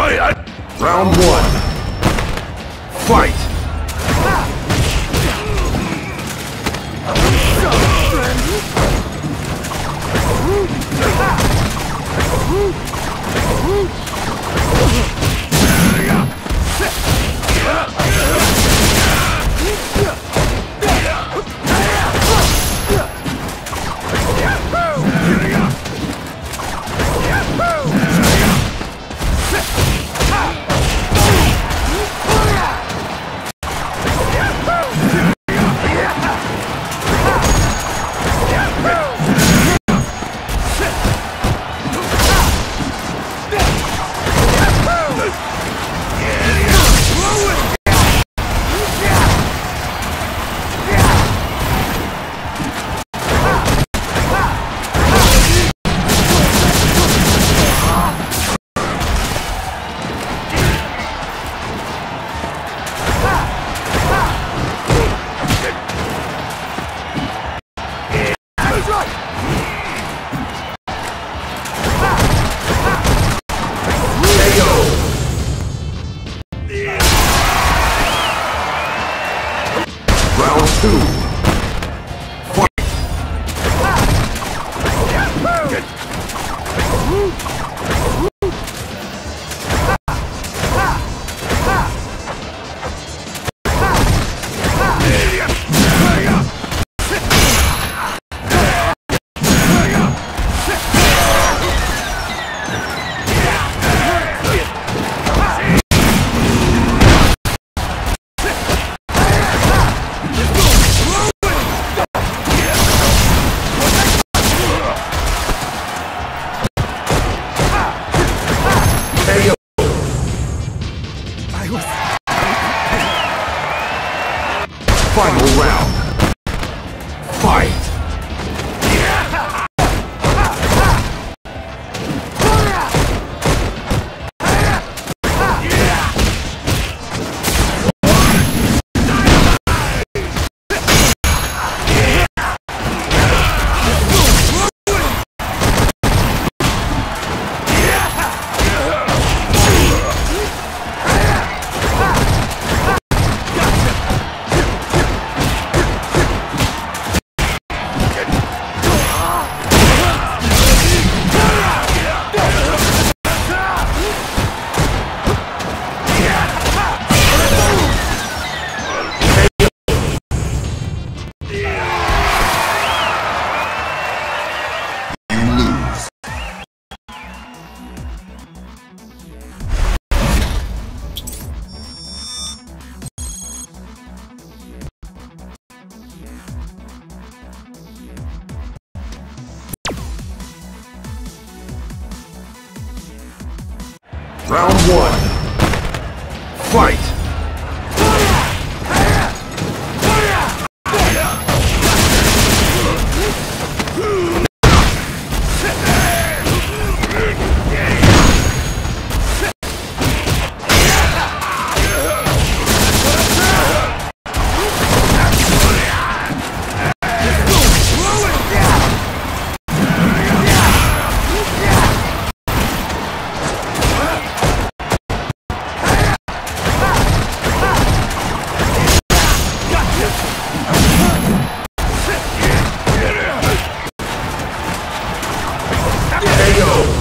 Round one. Fight! Final round. Round one. Fight! KO.